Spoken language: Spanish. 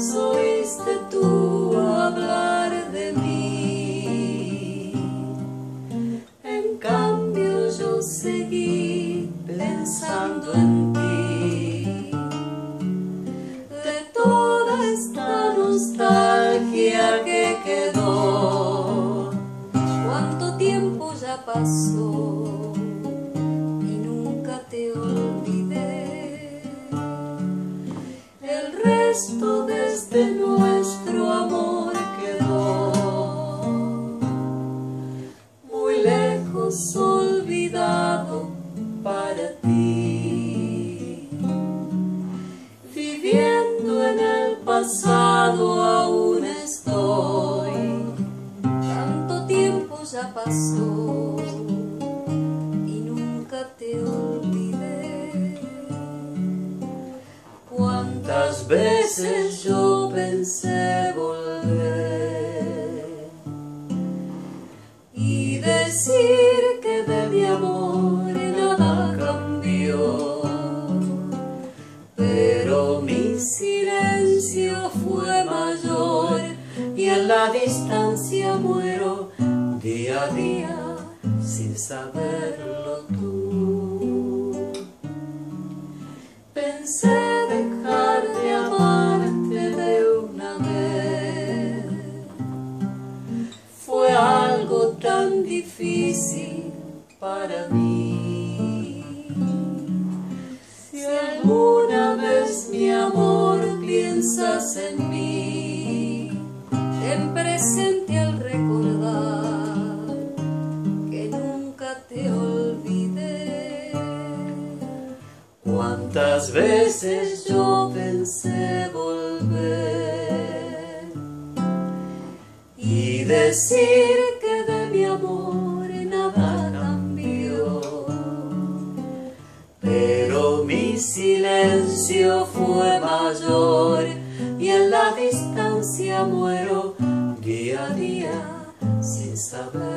veces oíste tú hablar de mí. En cambio yo seguí pensando en ti. De toda esta nostalgia que quedó, cuánto tiempo ya pasó El resto desde nuestro amor quedó muy lejos olvidado para ti. Viviendo en el pasado Cuántas veces yo pensé volver y decir que de mi amor nada cambió, pero mi silencio fue mayor y en la distancia muero día a día sin saberlo tú. Pensé difícil para mí. Si alguna vez mi amor piensas en mí, ten presente al recordar que nunca te olvidé. Cuántas veces yo pensé volver y decir silencio fue mayor y en la distancia muero día a día sin saberlo